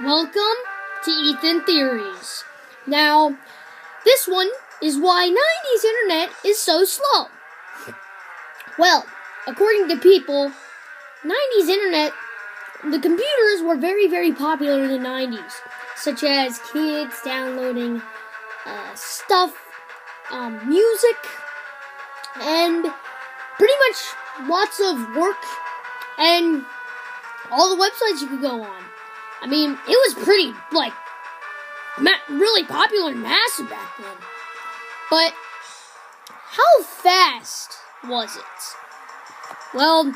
Welcome to Ethan Theories. Now, this one is why 90s internet is so slow. Well, according to people, 90s internet, the computers were very, very popular in the 90s, such as kids downloading uh, stuff, um, music, and pretty much lots of work and all the websites you could go on. I mean, it was pretty, like, really popular and massive back then. But how fast was it? Well,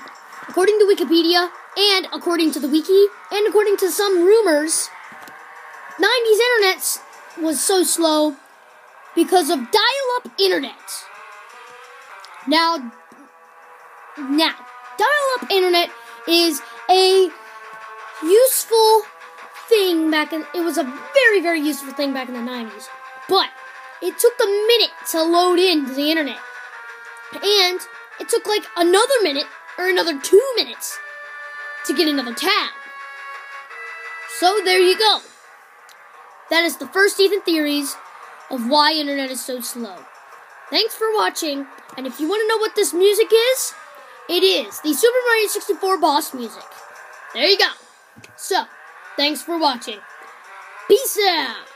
according to Wikipedia, and according to the wiki, and according to some rumors, 90s internet was so slow because of dial-up internet. Now, now, dial-up internet is a useful thing back in it was a very very useful thing back in the 90s but it took a minute to load into the internet. And it took like another minute or another two minutes to get another tab. So there you go. That is the first ethan theories of why internet is so slow. Thanks for watching and if you want to know what this music is it is the super mario 64 boss music. There you go. So, thanks for watching. Peace out!